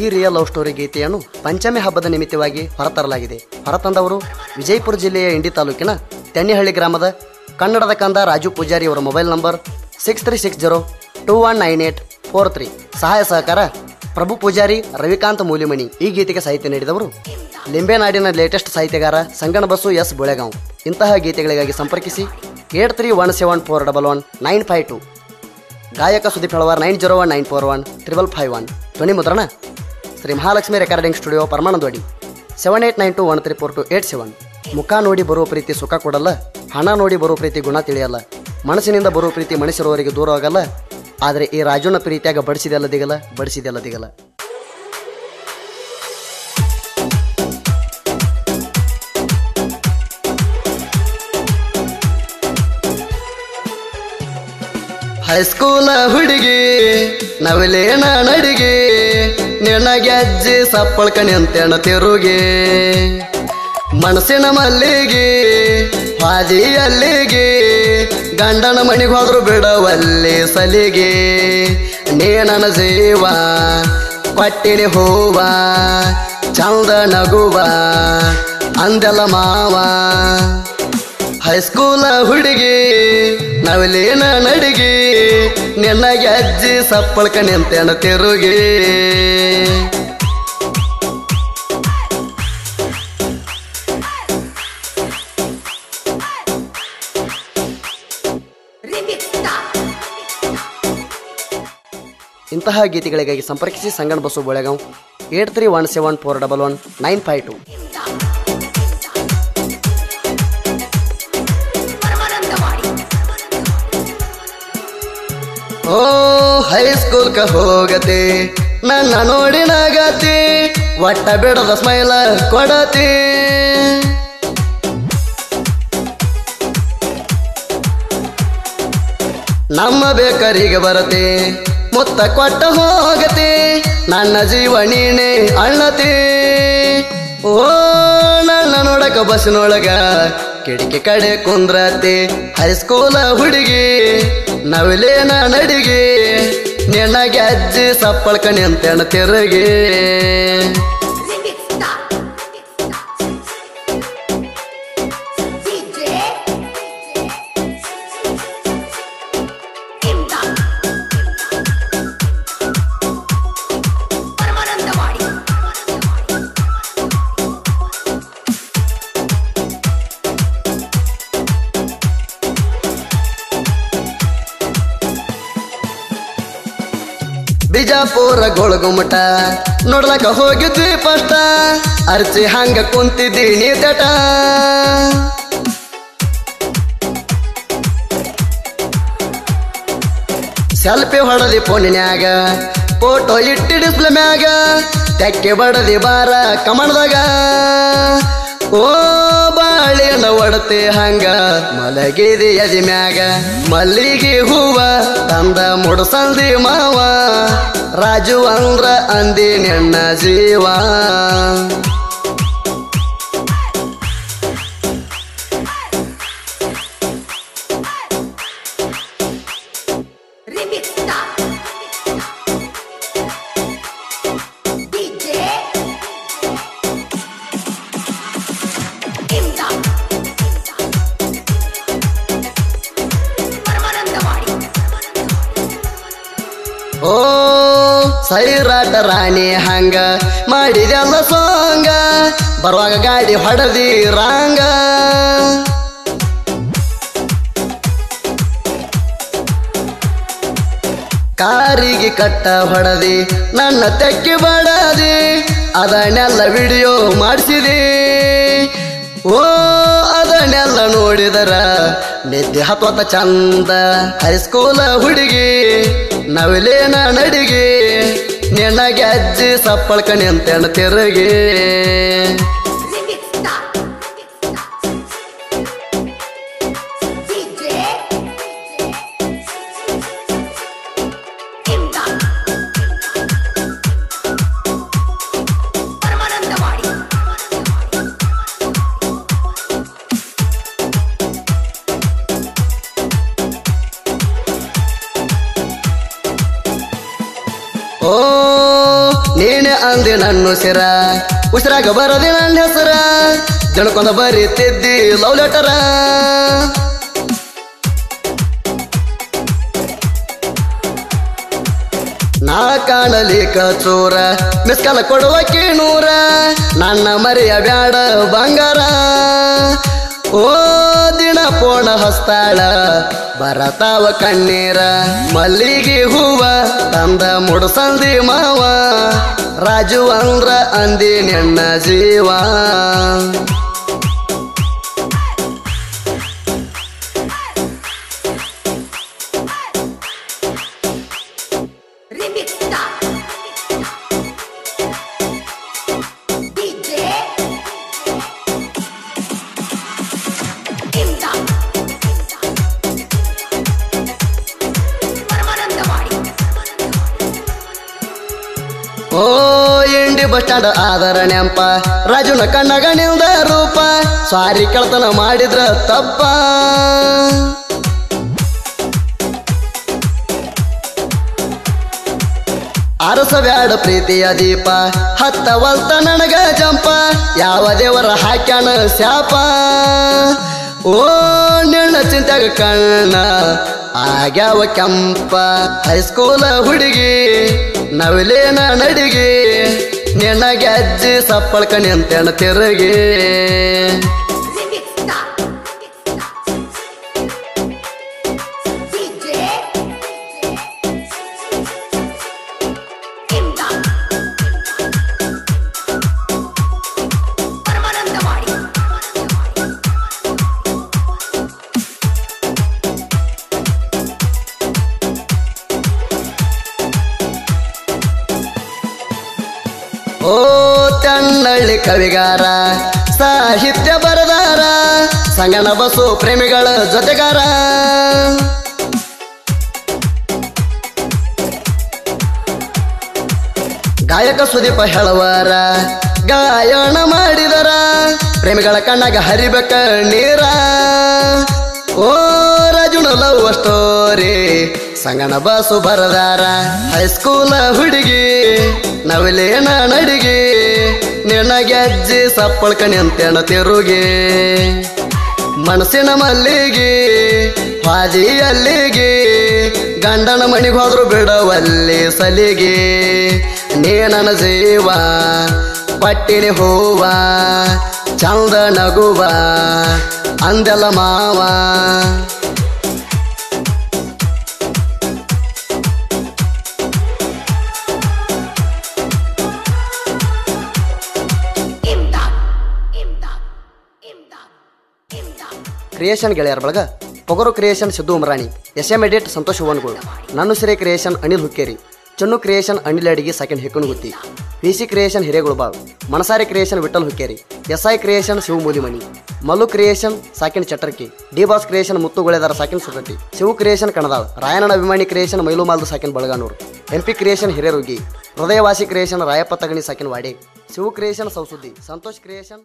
ಈ real love story ಗೀತೆಯನ್ನು ಪಂಚಮಿ ಹಬ್ಬದ ನಿಮಿತ್ತವಾಗಿ ಹೊರತರಲಾಗಿದೆ. ಹೊರತಂದವರು ವಿಜಯಪುರ ಜಿಲ್ಲೆಯ ಇಂಡಿ ತಾಲೂಕಿನ ತೆನ್ನಿಹಳ್ಳಿ ಗ್ರಾಮದ ಕನ್ನಡದ ಕಂದ ರಾಜು ಪೂಜಾರಿ ಅವರ mobile number six three six zero two one nine eight four three. ಸಹಾಯ ಸಹಕಾರ ಪ್ರಭು ಪೂಜಾರಿ ರವಿಕಾಂತ್ ಮೂಲಿಮಣಿ. ಈ ಗೀತೆಗೆ ಸಾಹಿತ್ಯ ನೀಡಿದವರು ಲಿಂಬೆನಾಡಿನ ಲೇಟೆಸ್ಟ್ ಸಾಹಿತ್ಯಗಾರ ಸಂಗಣ ಬಸ್ಸು ಎಸ್ ಬುಳೆಗಾಂವ್. ಇಂತಹ ಗೀತೆಗಳಿಗಾಗಿ ಸಂಪರ್ಕಿಸಿ eight three one seven four double one nine five two. ಗಾಯಕ Sudeep Helavar nine zero one nine four one, triple five one. ಧ್ವನಿ ಮುದ್ರಣ. Shri Mahalakshmi recording studio Paramanandavadi. Seven eight nine two one three four two eight seven ಮುಖ ನೋಡಿ ಬರುವ ಪ್ರೀತಿ ಸುಖ ಕೊಡಲ್ಲ, ಹಣ ನೋಡಿ ಬರುವ ಪ್ರೀತಿ ಗುಣ ತಿಳಿಯಲ್ಲ. ಮನಸ್ಸಿನಿಂದ ಬರುವ ಪ್ರೀತಿ ಮನುಷ್ಯರವರಿಗೆ ದೂರ ಆಗಲ್ಲ. ಆದರೆ ಈ ರಾಜುನ ಪ್ರೀತಿಯಾಗ ಬಡಿಸಿದೆಲ್ಲ ದಿಗಲ್ಲ ಬಡಿಸಿದೆಲ್ಲ ದಿಗಲ್ಲ ಹೈಸ್ಕೂಲ ಹುಡುಗಿ ನವಲೇನ ನಡಿಗೆ? ನಿನಗೆ ಅಜ್ಜಿ ಸಪ್ಪಳ್ಕಣಿ ಅಂತೇಣ ತಿರುಗಿ. ಮನಸ್ಸಿನ ಮಲ್ಲಿಗೆ ಹಾದಿ ಅಲ್ಲಿಗೆ ಗಂಡನ ಮಣಿಗೆ ಹೋದ್ರು ಬಿಡವಲ್ಲಿ ಸಲಿಗೆ. ನೀ ನನ್ನ ಜೀವ ಕೊಟ್ಟಿನಿ ಹೂವ, ಚಂದ ನಗುವ, ಅಂದೆಲ್ಲ ಮಾವ. ಹೈಸ್ಕೂಲ ಹುಡುಗಿ ನವಲೇನ ನಡಿಗೆ, ನಿನ್ನಗೆ ಅಜ್ಜಿ ಸಪ್ಪಳ್ಕ ನಿಂತೇಣ ತಿರುಗಿ. ಇಂತಹ ಗೀತೆಗಳಿಗಾಗಿ ಸಂಪರ್ಕಿಸಿ Sangana Basu Belgaum eight three one seven four double one, nine five two. ಓ ಹೈಸ್ಕೂಲ್ ಕ ಹೋಗತಿ. ನನ್ನ ನೋಡಿ ನಗತಿ ಒಟ್ಟ ಬಿಡದ ಸ್ಮೈಲ ಕೊಡತಿ. ನಮ್ಮ ಬೇಕರಿಗೆ ಬರತಿ, ಮುತ್ತ ಕೊಟ್ಟ ಹೋಗತಿ. ನನ್ನ ಜೀವ ನೀನೆ ಅಣ್ಣತಿ. ಓ, ನನ್ನ ನೋಡಕ ಬಸ್ಸಿನೊಳಗ ಕಿಟಕಿ ಕಡೆ ಕುಂದ್ರತಿ ಹೈಸ್ಕೂಲ ಹುಡುಗಿ. ನವಲೇನ ನಡಿಗೆ ನಿನಗೆ ಅಜ್ಜಿ ಸಪ್ಪಳ್ಕ ನಿಂತೇಣ ತಿರುಗಿ. ಬಿಜಾಪುರ ಗೊಳಗುಮಟ ನೋಡ್ಲಕ ಹೋಗಿದ್ವಿ ಪಸ್ಟ ಅರ್ಜಿ ಹಂಗ ಕುಂತಿದ್ದೀನಿ ತಟ. ಸೆಲ್ಫಿ ಹೊಡದಿ ಫೋನಿನ್ಯಾಗ. ಫೋಟೋ ಇಟ್ಟಿ ಡಿಸ್ಪ್ಲೇ ಮ್ಯಾಗ. ತೆಕ್ಕೆ ಬಡದಿ ಬಾರ ಕಮಣದಾಗ ಓ ಬಾಳೆನ ಒಡತೆ ಹಂಗ, ಮಲಗಿದಿ ಯಜಮ್ಯಾಗ. ಮ್ಯಾಗ ಮಲ್ಲಿಗೆ ಹೂವ ತಂದ ಮುಡಸಂದಿ ಮಾವ. ರಾಜು ಅಂದ್ರ ಅಂದಿ ನಿನ್ನ ಜೀವ. ಸೈರಾಟ ರಾಣಿ ಹಂಗ ಮಾಡಿದೆಲ್ಲ ಸಾಂಗ. ಬರುವಾಗ ಗಾಡಿ ಹೊಡೆದಿ ರಾಂಗ. ಕಾರಿಗೆ ಕಟ್ಟ ಹೊಡೆದಿ, ನನ್ನ ತೆಕ್ಕಿ ಬಡದಿ, ಅದನ್ನೆಲ್ಲ ವಿಡಿಯೋ ಮಾಡಿಸಿದೆ. ಓ, ಅದನ್ನೆಲ್ಲ ನೋಡಿದರ, ನಿದ್ದೆ ಹತ್ವತ ಚಂದ ಹೈಸ್ಕೂಲ ಹುಡುಗಿ. ನವಲೇನ ನಡಿಗೆ? ನಿನಗೆ ಅಜ್ಜಿ ಸಪ್ಪಳ್ಕಣಿ ಅಂತ ತಿರುಗಿ. ಅಂದೆ ನನ್ನ ಉಸಿರ ಉಸಿರಾಗ ಬರದೆ ನನ್ನ ಹೆಸರ. ಜಣಕೊಂದ ಬರೀತಿದ್ದಿ ಲವ್ ಲೆಟರ. ನಾ ಕಾಣಲಿಕ ಚೂರ ಮಿಸ್ಕಾಲ ಕೊಡುವ ನೂರ ನನ್ನ ಮರಿಯ ಬ್ಯಾಡ ಬಂಗಾರ. ಓ ಪೋಣ ಹಸ್ತಾಳ. ಬರತಾವ ಕಣ್ಣೀರ. ಮಲ್ಲಿಗೆ ಹೂವ ತಂದ ಮುಡಸಂದಿ ಮಾವ. ರಾಜು ಅಂದ್ರ ಅಂದಿ ನಿನ್ನ ಜೀವ. ಓ, ಇಂಡಿ ಬಸ್ ಸ್ಟ್ಯಾಂಡ್ ಆದರ ನೆಂಪ. ರಾಜುನ ಕಣ್ಣಗ ನಿಲ್ದ ರೂಪ. ಸಾರಿ ಕಳ್ತನ ಮಾಡಿದ್ರ ತಪ್ಪ. ಅರಸಬ್ಯಾಡ ಪ್ರೀತಿಯ ದೀಪ. ಹತ್ತವಲ್ತ ನನಗ ಜಂಪ. ಯಾವ ದೇವರ ಹಾಕ್ಯಾನ ಶಾಪ. ಓ, ನಿನ್ನ ಚಿಂತೆಗ ಕಣ್ಣ. ಆಗ್ಯಾವ ಕೆಂಪ ಹೈಸ್ಕೂಲ ಹುಡುಗಿ ನವಿಲೇನ ನಡಿಗೆ ನಿನಗೆ ಅಜ್ಜಿ ಸಪ್ಪಳ್ಕ ನಿಂತೆಣ ತಿರುಗಿ. ಓ ತನ್ನಳ್ಳಿ ಕವಿಗಾರ, ಸಾಹಿತ್ಯ ಬರದಾರ ಸಂಗಣ ಬಸು ಪ್ರೇಮಿಗಳ ಜೊತೆಗಾರ. ಗಾಯಕ ಸುದೀಪ ಹೇಳುವಾರ ಗಾಯನ ಮಾಡಿದರ, ಪ್ರೇಮಿಗಳ ಕಣ್ಣಾಗ ಹರಿಬೇಕ ನೀರ. ಓ ರಾಜುನ ಲವ್ ಸ್ಟೋರಿ ಸಂಗಣ ಬಸು ಬರದಾರ ಹೈಸ್ಕೂಲ ಹುಡುಗಿ. ನವಲೇನ ನಡಿಗೆ ನಿನ್ನ ಅಜ್ಜಿ ಸಪ್ಪಳ್ಕ ನಿಂತೆಣ ತಿರುಗಿ. ಮನಸ್ಸಿನ ಮಲ್ಲಿಗೆ ಹಾದಿಯಲ್ಲಿಗೆ ಗಂಡನ ಮಣಿಗೆ ಹೋದ್ರು ಬಿಡವಲ್ಲಿ ಸಲಿಗೆ. ನೀ ನನ್ನ ಜೀವ, ಪಟ್ಟಿನಿ ಹೂವ, ಚಂದ ನಗುವ, ಅಂದೆಲ್ಲ ಮಾವ. ಕ್ರಿಯೇಷನ್ ಗೆಳೆಯರ ಬಳಗ, Pogaru creation Siddu Umarani S M edit Santosh Huvangol ನಾನು ಸಿರೆ creation Anil Hukkeri, Channu creation Anil Adige second Hekkanagutti V C creation Hiregulabav, Manasari creation Vitthal Hukkeri S I creation Shiva Mulimani Mallu creation ಸಾಕಿನ್ Chatarki, D boss creation Muttuguledar ಸಾಕಿನ Suratti Shiva creation Kanadal Rayanna ಅಭಿಮಾನಿ creation Mailu Maldu ಸಾಕಿನ್ Balaganur, M P creation Hirerugi, ಹೃದಯವಾಸಿ creation Rayappa ತಗಣಿ ಸಾಕಿನ್ ವಾಡೆ, Shiva creation ಸೌಸುದ್ದಿ, Santosh creation